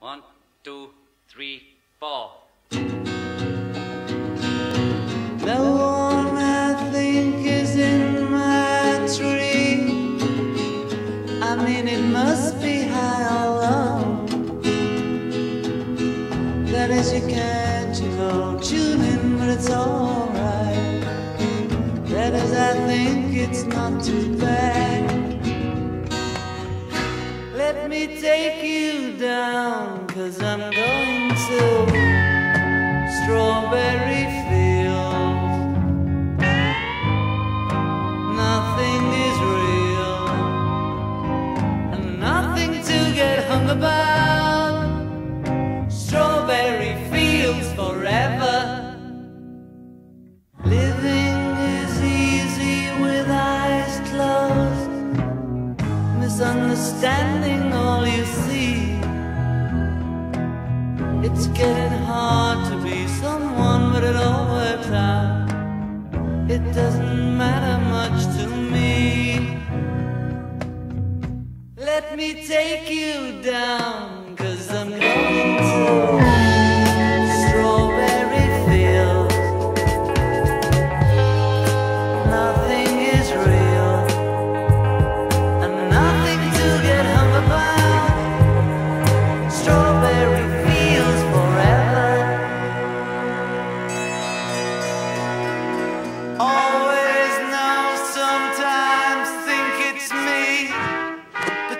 One, two, three, four. The one I think is in my tree. I mean, it must be high or low. That is, you can't, you know, tune in, but it's alright. That is, I think it's not too bad. Me take you down, cause I'm going to Strawberry Field. Nothing is real, and nothing to get hung about. Strawberry fields forever. Living misunderstanding all you see. It's getting hard to be someone, but it all works out. It doesn't matter much to me. Let me take you down, cause I'm going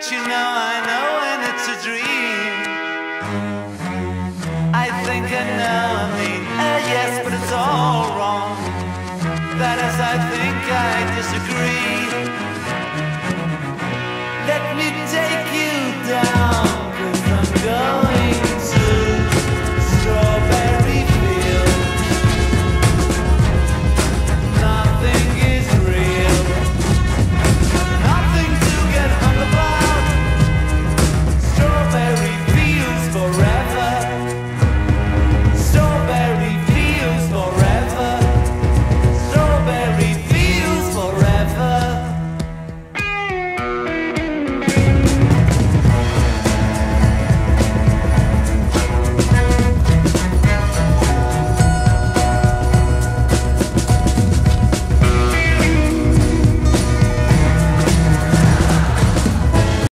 but you know I know when it's a dream. I think I know, I mean, uh, yes, but it's all wrong. That is, I think I disagree.